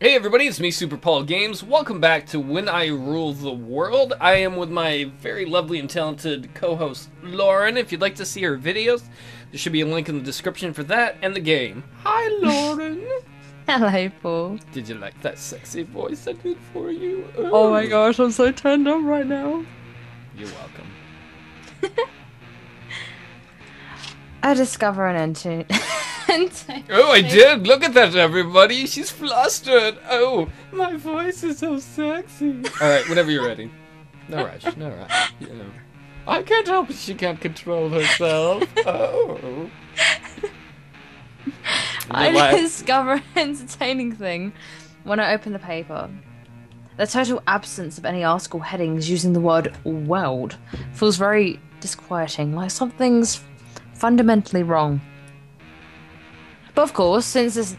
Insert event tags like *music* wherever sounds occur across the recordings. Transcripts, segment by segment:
Hey everybody, it's me, Super Paul Games. Welcome back to When I Rule the World. I am with my very lovely and talented co-host, Lauren. If you'd like to see her videos, there should be a link in the description for that and the game. Hi, *laughs* Lauren. Hello, Paul. Did you like that sexy voice I did for you? Oh my gosh, I'm so turned on right now. You're welcome. *laughs* I discover an *laughs* *laughs* Oh, I did! Look at that, everybody! She's flustered! Oh, my voice is so sexy! Alright, whenever you're ready. No *laughs* rush, no rush. You know. I can't help it, she can't control herself. *laughs* Oh. I Relax. discover an entertaining thing when I open the paper. The total absence of any article headings using the word world feels very disquieting, like something's fundamentally wrong. But of course, since this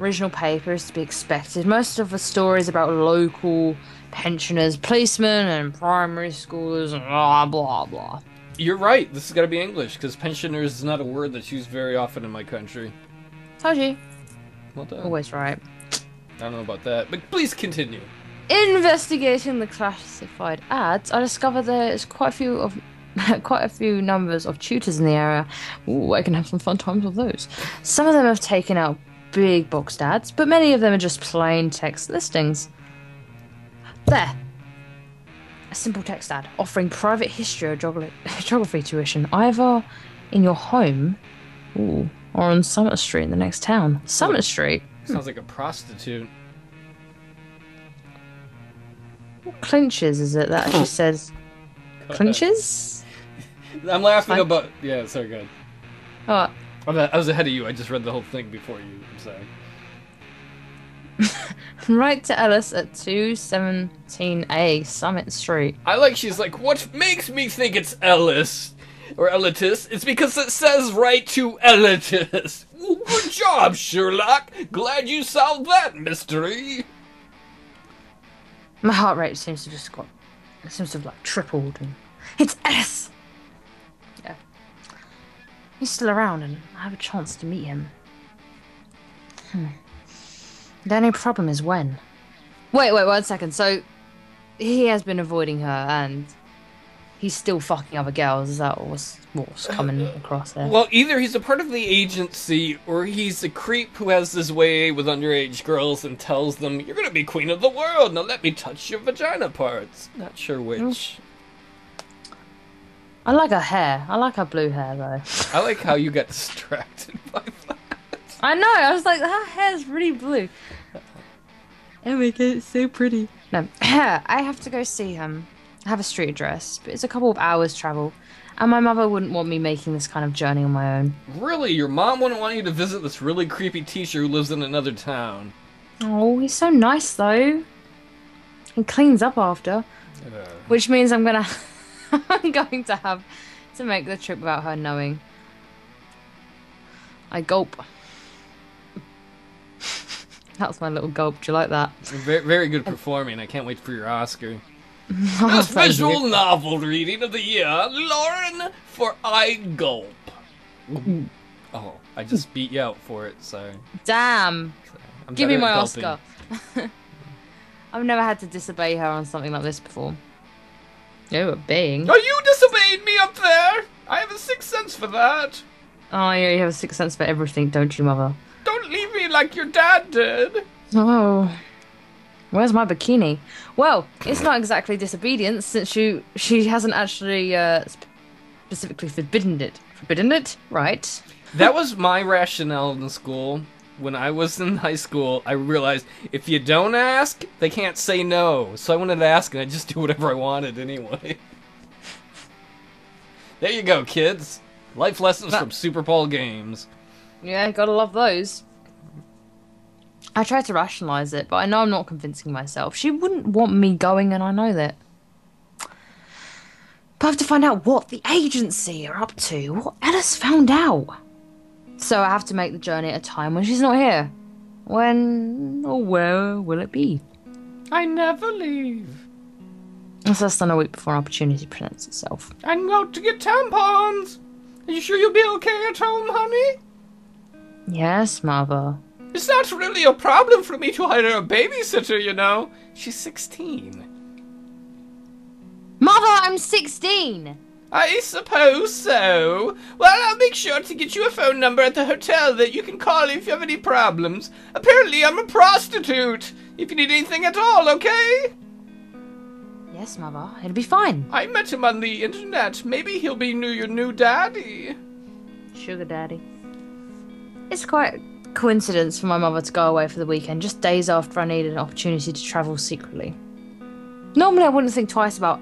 original paper is to be expected, most of the stories about local pensioners, policemen, and primary schools, and blah blah blah. You're right, this has got to be English, because pensioners is not a word that's used very often in my country. Told you. Well done. Always right. I don't know about that, but please continue. Investigating the classified ads, I discovered there's quite a few of *laughs* quite a few numbers of tutors in the area. Ooh, I can have some fun times with those. Some of them have taken out big boxed ads, but many of them are just plain text listings. There. A simple text ad offering private history or *laughs* geography tuition, either in your home ooh, or on Summit Street in the next town. Summit Street? Hmm. Sounds like a prostitute. What clinches is it that actually *laughs* says clinches? *laughs* I'm laughing Fine. about. Yeah, sorry, good. Oh, I was ahead of you, I just read the whole thing before you. I'm sorry. *laughs* Write to Ellis at 217A Summit Street. I like she's like, what makes me think it's Ellis or Elitis? It's because it says right to Elitis. *laughs* Good job, Sherlock. Glad you solved that mystery. My heart rate seems to just got it seems to have like tripled and it's Ellis! Yeah. He's still around and I have a chance to meet him. Hmm. The only problem is when. Wait, wait, one second. So he has been avoiding her and he's still fucking other girls, is that what's what's coming across there? Well, either he's a part of the agency or he's a creep who has his way with underage girls and tells them, You're gonna be queen of the world, now let me touch your vagina parts. Not sure which. I like her hair. I like her blue hair though. I like how you got distracted *laughs* by that. I know. I was like, her hair's really blue. Oh my god, it's so pretty. No, *clears throat* I have to go see him. I have a street address, but it's a couple of hours travel, and my mother wouldn't want me making this kind of journey on my own. Really, your mom wouldn't want you to visit this really creepy teacher who lives in another town. Oh, he's so nice though. He cleans up after, Uh, which means I'm gonna, *laughs* *laughs* I'm going to have to make the trip without her knowing. I gulp. *laughs* That's my little gulp. Do you like that? very, very good performing. I can't wait for your Oscar. Oh, Best visual you. novel reading of the year, Lauren for I Gulp. Mm-hmm. Oh, I just beat you out for it. Sorry. Damn. I'm Give me my. Oscar. *laughs* I've never had to disobey her on something like this before. Oh, a being. Oh, you disobeyed me up there. I have a sixth sense for that. Oh, yeah, you have a sixth sense for everything, don't you, mother? Don't leave me like your dad did. Oh. Where's my bikini? Well, it's not exactly disobedience since she she hasn't actually uh, specifically forbidden it. Forbidden it, right? That was my rationale in the school. When I was in high school, I realized if you don't ask, they can't say no. So I wanted to ask, and I just *laughs* do whatever I wanted anyway. there you go, kids. Life lessons That- from Super Paul Games. Yeah, gotta love those. I tried to rationalize it, but I know I'm not convincing myself. She wouldn't want me going, and I know that. But I have to find out what the agency are up to, what Ellis found out. So I have to make the journey at a time when she's not here. When or where will it be? I never leave. It's less than a week before an opportunity presents itself. I'm out to get tampons. Are you sure you'll be okay at home, honey? Yes, mother. It's not really a problem for me to hire a babysitter, you know. She's 16. Mother, I'm 16! I suppose so. Well, I'll make sure to get you a phone number at the hotel that you can call if you have any problems. Apparently, I'm a prostitute. If you need anything at all, okay? Yes, Mother, it'll be fine. I met him on the internet. Maybe he'll be new, your new daddy. Sugar Daddy. It's quite a coincidence for my mother to go away for the weekend, just days after I needed an opportunity to travel secretly. Normally, I wouldn't think twice about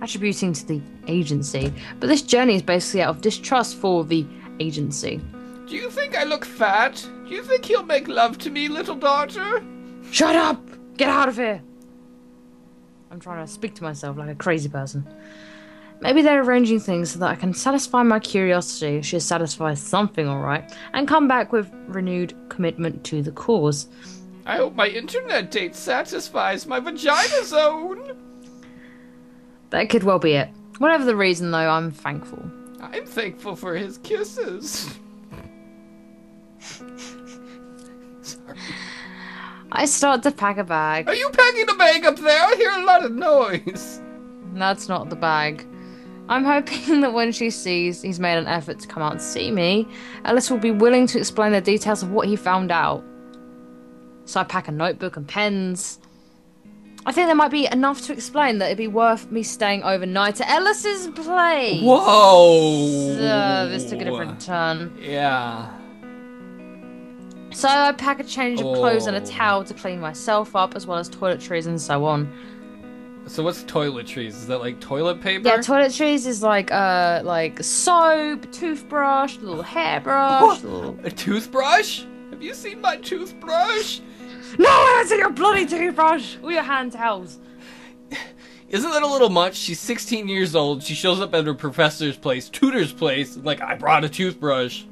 attributing to the agency, but this journey is basically out of distrust for the agency. Do you think I look fat? Do you think he'll make love to me, little daughter? Shut up! Get out of here! I'm trying to speak to myself like a crazy person. Maybe they're arranging things so that I can satisfy my curiosity, should satisfy something alright, and come back with renewed commitment to the cause. I hope my internet date satisfies my vagina zone. That could well be it. Whatever the reason, though, I'm thankful. I'm thankful for his kisses. Sorry. I start to pack a bag. Are you packing a bag up there? I hear a lot of noise. That's not the bag. I'm hoping that when she sees he's made an effort to come out and see me, Ellis will be willing to explain the details of what he found out. So I pack a notebook and pens. I think there might be enough to explain that it'd be worth me staying overnight at Ellis's place. Whoa! So this took a different turn. Yeah. So I pack a change of clothes and a Oh. towel to clean myself up, as well as toiletries and so on. So what's toiletries? Is that like toilet paper? Yeah, toiletries is like uh like soap, toothbrush, little hairbrush, little a toothbrush? Have you seen my toothbrush? No, I haven't your bloody toothbrush or your hand towels. Isn't that a little much? She's 16 years old. She shows up at her professor's place, tutor's place, like I brought a toothbrush.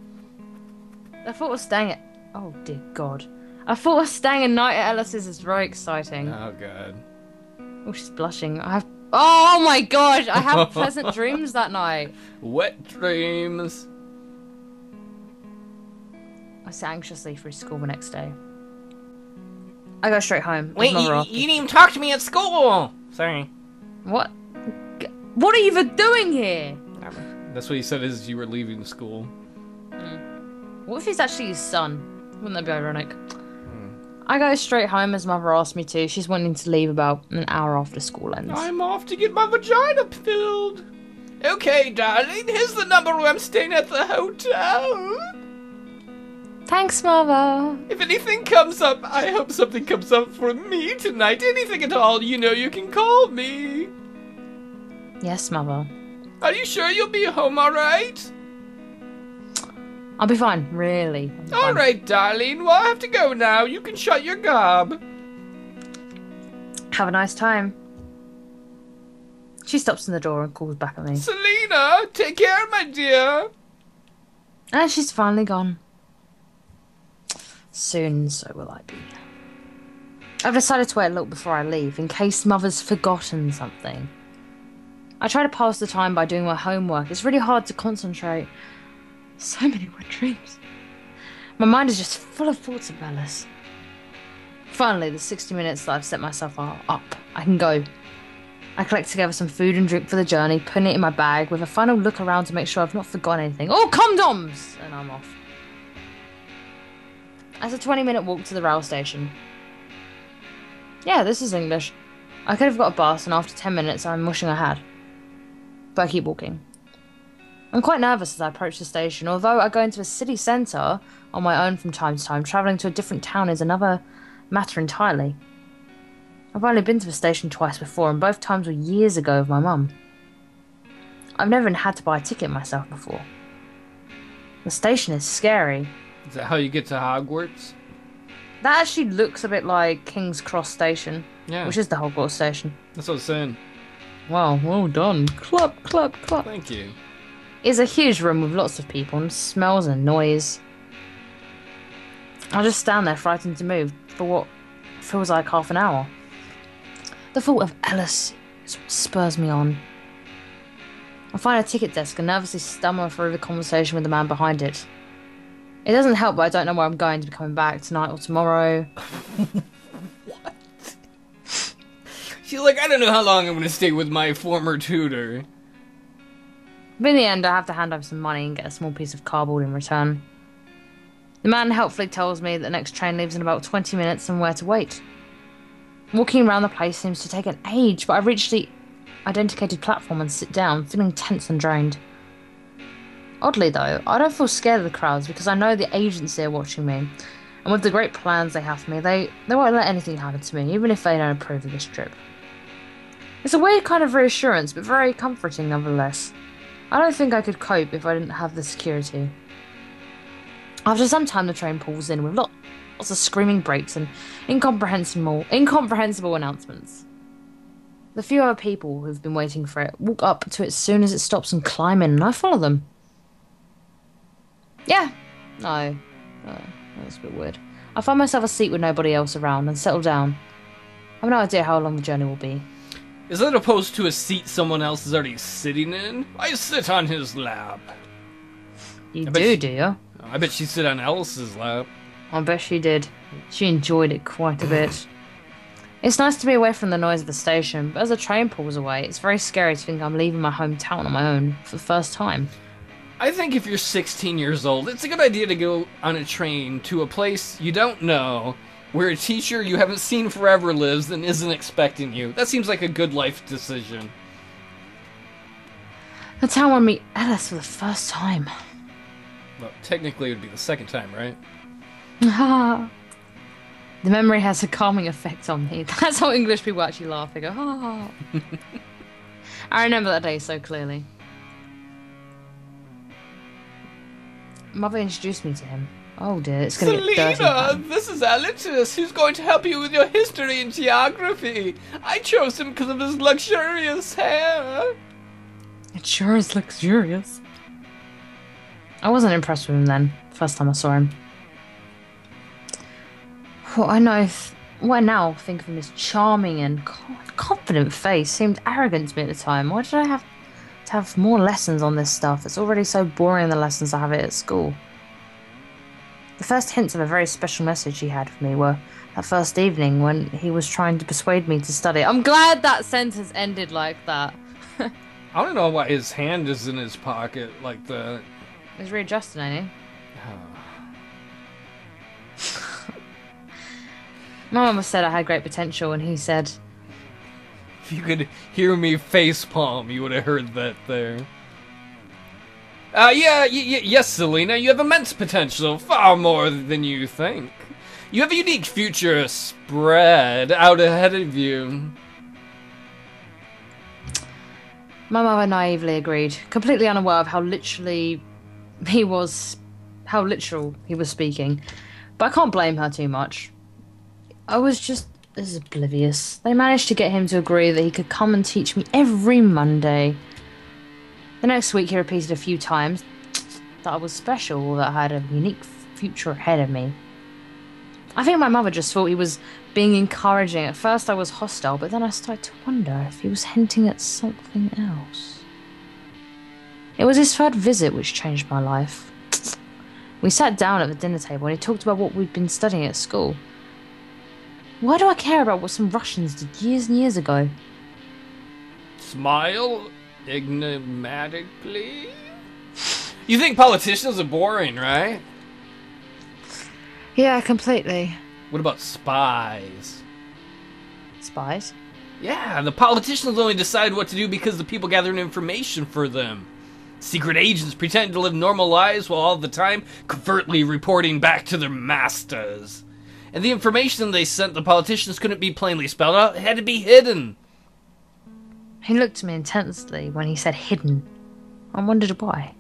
I thought was staying at Oh dear god. I thought was staying a night at Ellis's is very exciting. Oh god. Oh she's blushing. I have Oh my god, I have *laughs* pleasant dreams that night. Wet dreams. I sit anxiously through school the next day. I go straight home. Wait, you, you didn't even talk to me at school. Sorry. What? What are you even doing here? That's what he said as you were leaving school. Mm. What if he's actually his son? Wouldn't that be ironic? Hmm. I go straight home as mother asked me to. She's wanting to leave about an hour after school ends. I'm off to get my vagina filled. Okay, darling, here's the number where I'm staying at the hotel. Thanks, mother. If anything comes up, I hope something comes up for me tonight. Anything at all, you know you can call me. Yes, mother. Are you sure you'll be home all right? I'll be fine, really. Be All fine. right, darling. Well, I have to go now. You can shut your gob. Have a nice time. She stops in the door and calls back at me. Selena, take care, my dear. And she's finally gone. Soon, so will I be. I've decided to wait a little before I leave, in case Mother's forgotten something. I try to pass the time by doing my homework. It's really hard to concentrate. So many wet dreams. My mind is just full of thoughts of Ellis. Finally, the 60 minutes that I've set myself are up. I can go. I collect together some food and drink for the journey, putting it in my bag with a final look around to make sure I've not forgotten anything. Oh, condoms! And I'm off. That's a 20 minute walk to the rail station. Yeah, this is English. I could have got a bus, and after 10 minutes, I'm wishing I had. But I keep walking. I'm quite nervous as I approach the station, although I go into a city centre on my own from time to time. Travelling to a different town is another matter entirely. I've only been to the station twice before, and both times were years ago with my mum. I've never even had to buy a ticket myself before. The station is scary. Is that how you get to Hogwarts? That actually looks a bit like King's Cross Station, Yeah, which is the Hogwarts station. that's what I was saying. Wow, well done. Clap, clap, clap. Thank you. It's a huge room with lots of people and smells and noise. I just stand there frightened to move for what feels like half an hour. The thought of Ellis is what spurs me on. I find a ticket desk and nervously stumble through the conversation with the man behind it. It doesn't help, but I don't know where I'm going to be coming back tonight or tomorrow. *laughs* What? She's like, I don't know how long I'm going to stay with my former tutor. But in the end, I have to hand over some money and get a small piece of cardboard in return. The man helpfully tells me that the next train leaves in about 20 minutes and where to wait. Walking around the place seems to take an age, but I reach the identified platform and sit down, feeling tense and drained. Oddly, though, I don't feel scared of the crowds because I know the agency are watching me, and with the great plans they have for me, they, they won't let anything happen to me, even if they don't approve of this trip. It's a weird kind of reassurance, but very comforting nonetheless. I don't think I could cope if I didn't have the security. After some time, the train pulls in with lots of screaming brakes and incomprehensible, incomprehensible announcements. The few other people who've been waiting for it walk up to it as soon as it stops and climb in, and I follow them. Yeah, no, no, that's a bit weird. I find myself a seat with nobody else around and settle down. I have no idea how long the journey will be. Is that opposed to a seat someone else is already sitting in? I sit on his lap. You I do, she- do you? I bet she sit on Alice's lap. I bet she did. She enjoyed it quite a bit. *clears throat* It's nice to be away from the noise of the station, but as the train pulls away, it's very scary to think I'm leaving my hometown on my own for the first time. I think if you're 16 years old, it's a good idea to go on a train to a place you don't know, where a teacher you haven't seen forever lives and isn't expecting you. That seems like a good life decision. Town where I meet Ellis for the first time. Well, technically, it would be the second time, right? *laughs* the memory has a calming effect on me. *laughs* That's how English people actually laugh. They go, ha. *laughs* I remember that day so clearly. Mother introduced me to him. Oh dear, it's gonna get dirty. Selena, this is Ellis, who's going to help you with your history and geography. I chose him because of his luxurious hair. It sure is luxurious. I wasn't impressed with him then, first time I saw him. What I know, what I now think of him as charming and confident face seemed arrogant to me at the time. Why did I have to have more lessons on this stuff? It's already so boring the lessons I have it at school. The first hints of a very special message he had for me were that first evening when he was trying to persuade me to study. I'm glad that sentence ended like that. *laughs* I don't know why his hand is in his pocket like that. He's readjusting, ain't he? *sighs* My mama said I had great potential, and he said, If *laughs* you could hear me facepalm, you would have heard that there. Uh, yeah, yes, Selena, you have immense potential, far more than you think. You have a unique future spread out ahead of you. My mother naively agreed, completely unaware of how literally he was, how literal he was speaking. But I can't blame her too much. I was just as oblivious. They managed to get him to agree that he could come and teach me every Monday. The next week, he repeated a few times that I was special, that I had a unique future ahead of me. I think my mother just thought he was being encouraging. At first, I was hostile, but then I started to wonder if he was hinting at something else. It was his third visit which changed my life. We sat down at the dinner table and he talked about what we'd been studying at school. Why do I care about what some Russians did years and years ago? Smile enigmatically. You think politicians are boring, right? Yeah, completely. What about spies? Spies? Yeah, the politicians only decide what to do because the people gathering information for them. Secret agents pretend to live normal lives while all the time covertly reporting back to their masters. And the information they sent the politicians couldn't be plainly spelled out, it had to be hidden. He looked at me intensely when he said hidden. I wondered why.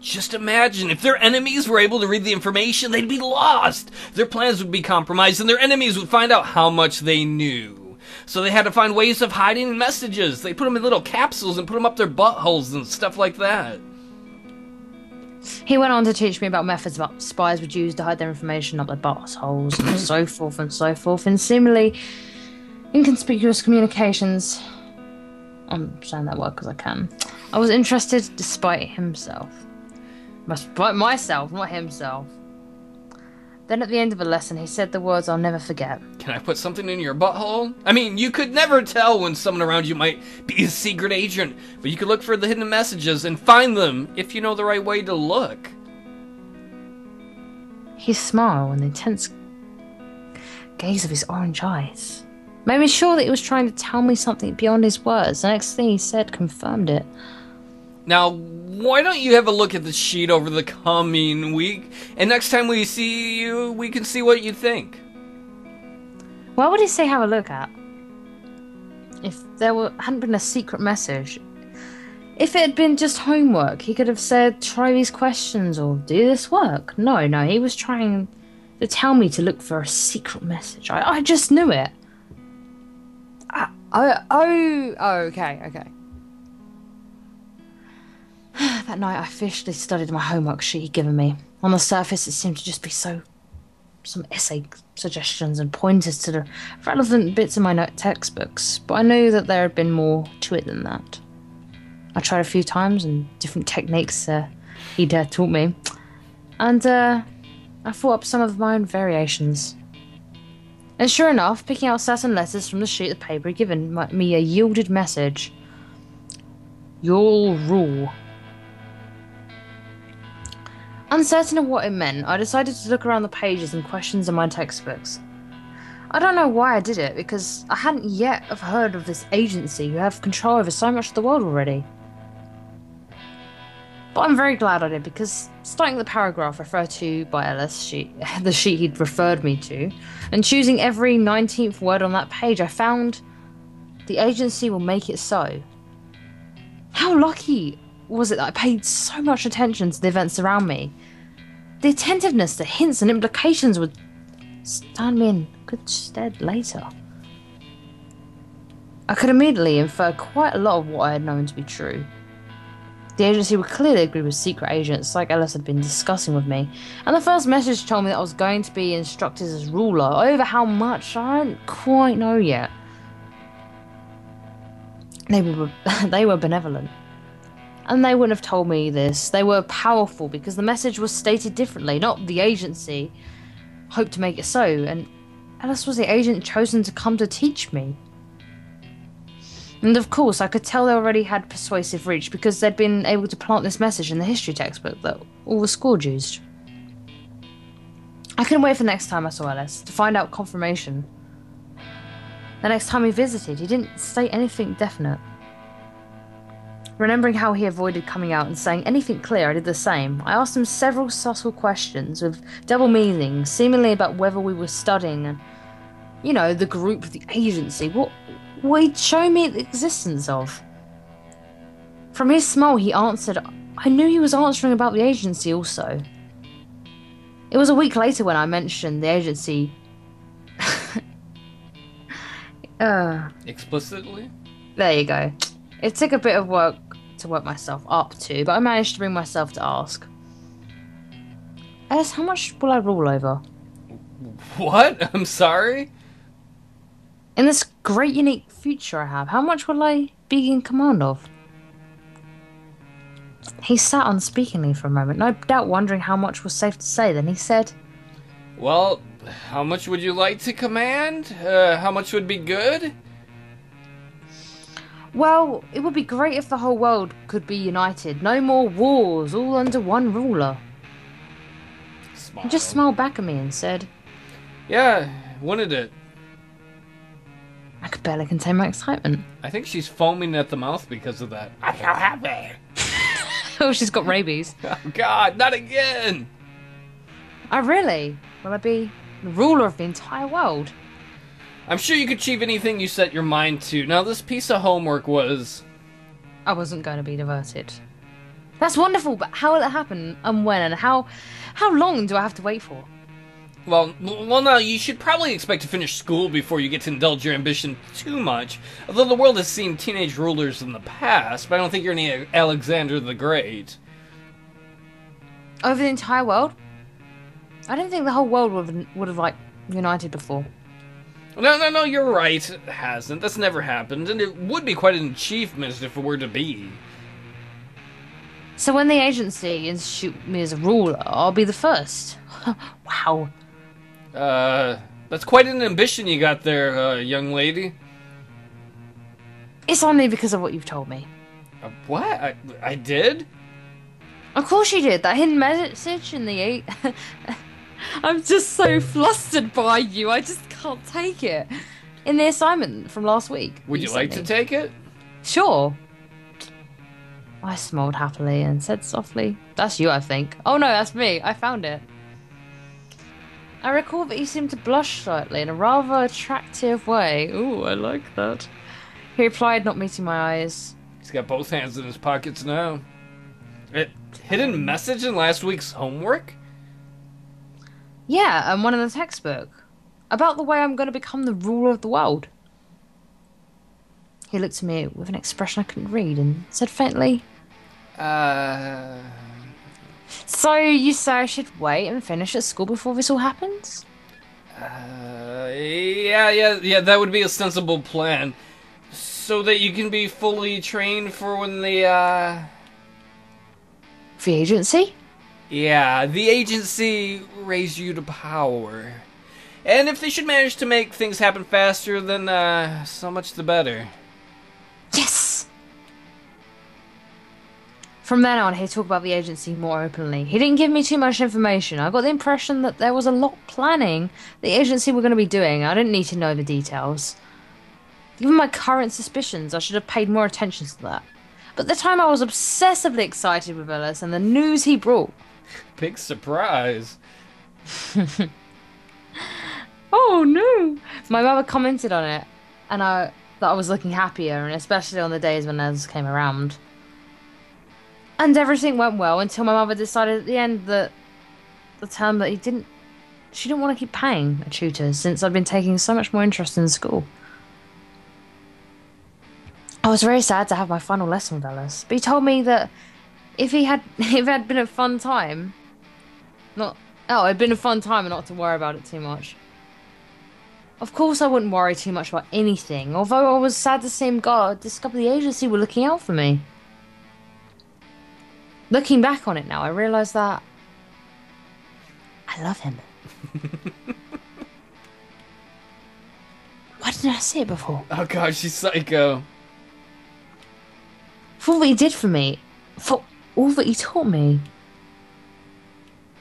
Just imagine if their enemies were able to read the information, they'd be lost. Their plans would be compromised, and their enemies would find out how much they knew. So they had to find ways of hiding messages. They put them in little capsules and put them up their buttholes and stuff like that. He went on to teach me about methods that spies would use to hide their information up their buttholes and so forth and so forth in seemingly inconspicuous communications. I'm saying that word because I can. I was interested despite himself. Despite myself, not himself. Then at the end of a lesson, he said the words I'll never forget. Can I put something in your butthole? I mean, you could never tell when someone around you might be a secret agent, but you could look for the hidden messages and find them if you know the right way to look. His smile and the intense gaze of his orange eyes made me sure that he was trying to tell me something beyond his words. The next thing he said confirmed it. Now, why don't you have a look at the sheet over the coming week, and next time we see you, we can see what you think. Why would he say have a look at? If there were, hadn't been a secret message, if it had been just homework, he could have said, try these questions or do this work. No, no, he was trying to tell me to look for a secret message. I, I just knew it. I, I, oh, oh, okay, okay. *sighs* that night I officially studied my homework sheet he'd given me. On the surface, it seemed to just be so. some essay suggestions and pointers to the relevant bits in my textbooks, but I knew that there had been more to it than that. I tried a few times and different techniques uh, he'd uh, taught me, and uh, I thought up some of my own variations. And sure enough, picking out certain letters from the sheet of paper had given me a yielded message. You'll rule. Uncertain of what it meant, I decided to look around the pages and questions in my textbooks. I don't know why I did it, because I hadn't yet have heard of this agency who have control over so much of the world already. But I'm very glad I did, because starting the paragraph referred to by Ellis, sheet, *laughs* the sheet he'd referred me to, and choosing every 19th word on that page, I found the agency will make it so. How lucky was it that I paid so much attention to the events around me? The attentiveness to hints and implications would stand me in good stead later. I could immediately infer quite a lot of what I had known to be true. The agency would clearly agree with secret agents, like Ellis had been discussing with me, and the first message told me that I was going to be instructed as ruler. Over how much, I don't quite know yet. They were, *laughs* they were benevolent. And they wouldn't have told me this. They were powerful because the message was stated differently, not the agency hoped to make it so, and Ellis was the agent chosen to come to teach me. And of course, I could tell they already had persuasive reach because they'd been able to plant this message in the history textbook that all the school used. I couldn't wait for the next time I saw Ellis to find out confirmation. The next time he visited, he didn't state anything definite. Remembering how he avoided coming out and saying anything clear, I did the same. I asked him several subtle questions with double meanings, seemingly about whether we were studying and, you know, the group, the agency, what, what he'd show me the existence of. From his smile, he answered, I knew he was answering about the agency also. It was a week later when I mentioned the agency. *laughs* uh, Explicitly? there you go. It took a bit of work to work myself up to, but I managed to bring myself to ask. Ellis, how much will I rule over? What? *laughs* I'm sorry? In this great unique future I have, how much will I be in command of? He sat unspeakingly for a moment, no doubt wondering how much was safe to say. Then he said, Well, how much would you like to command? Uh, how much would be good? Well, it would be great if the whole world could be united. No more wars, all under one ruler. Smile. He just smiled back at me and said, Yeah, wanted it. I could barely contain my excitement. I think she's foaming at the mouth because of that. I'm so happy. *laughs* oh, she's got rabies. *laughs* Oh God, not again. Oh, really? Will I be the ruler of the entire world? I'm sure you could achieve anything you set your mind to. Now, this piece of homework was. I wasn't going to be diverted. That's wonderful, but how will it happen and when and how how long do I have to wait for? Well, well, no, you should probably expect to finish school before you get to indulge your ambition too much. Although the world has seen teenage rulers in the past, but I don't think you're any Alexander the Great. Over the entire world? I don't think the whole world would would have like united before. No, no, no, you're right. It hasn't. That's never happened, and it would be quite an achievement if it were to be. So when the agency institute me as a ruler, I'll be the first. *laughs* wow. Uh, that's quite an ambition you got there, uh, young lady. It's only because of what you've told me. Uh, what? I, I did? Of course you did. That hidden message in the eight. *laughs* I'm just so flustered by you. I just can't take it. In the assignment from last week. Would you, like sent to take it? Sure. I smiled happily and said softly, That's you, I think. Oh no, that's me. I found it. I recall that he seemed to blush slightly in a rather attractive way. Ooh, I like that. He replied, not meeting my eyes. He's got both hands in his pockets now. It, hidden message in last week's homework? Yeah, and one in the textbook. About the way I'm going to become the ruler of the world. He looked at me with an expression I couldn't read and said faintly, Uh. So you say I should wait and finish at school before this all happens? Uh, yeah, yeah, yeah, that would be a sensible plan. So that you can be fully trained for when the, uh. The agency? Yeah, the agency raised you to power. And if they should manage to make things happen faster, then, uh, so much the better. Yes! From then on, he talked about the agency more openly. He didn't give me too much information. I got the impression that there was a lot planning the agency were going to be doing. I didn't need to know the details. Given my current suspicions, I should have paid more attention to that. But at the time, I was obsessively excited with Ellis and the news he brought. *laughs* Big surprise. *laughs* Oh no! My mother commented on it, and I that I was looking happier, and especially on the days when Ellis came around. And everything went well until my mother decided at the end that the term that he didn't, she didn't want to keep paying a tutor since I'd been taking so much more interest in school. I was very sad to have my final lesson with Ellis, but he told me that if he had *laughs* if it had been a fun time, not oh, it'd been a fun time and not to worry about it too much. Of course, I wouldn't worry too much about anything, although I was sad to see him go discover the agency were looking out for me. Looking back on it now, I realise that I love him. *laughs* Why didn't I see it before? Oh god, she's psycho. For all that he did for me, for all that he taught me.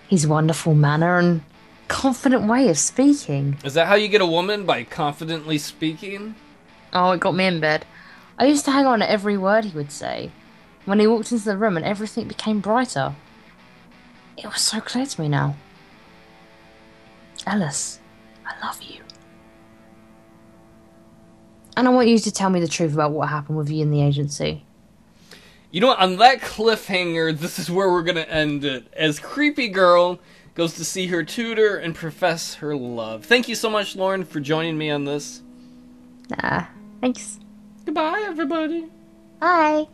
His wonderful manner and confident way of speaking. Is that how you get a woman? By confidently speaking? Oh, it got me in bed. I used to hang on to every word he would say. When he walked into the room and everything became brighter. It was so clear to me now. Ellis, I love you. And I want you to tell me the truth about what happened with you in the agency. You know what? On that cliffhanger, this is where we're gonna end it. As Creepy Girl goes to see her tutor and profess her love. Thank you so much, Lauren, for joining me on this. Nah, thanks. Goodbye, everybody. Bye.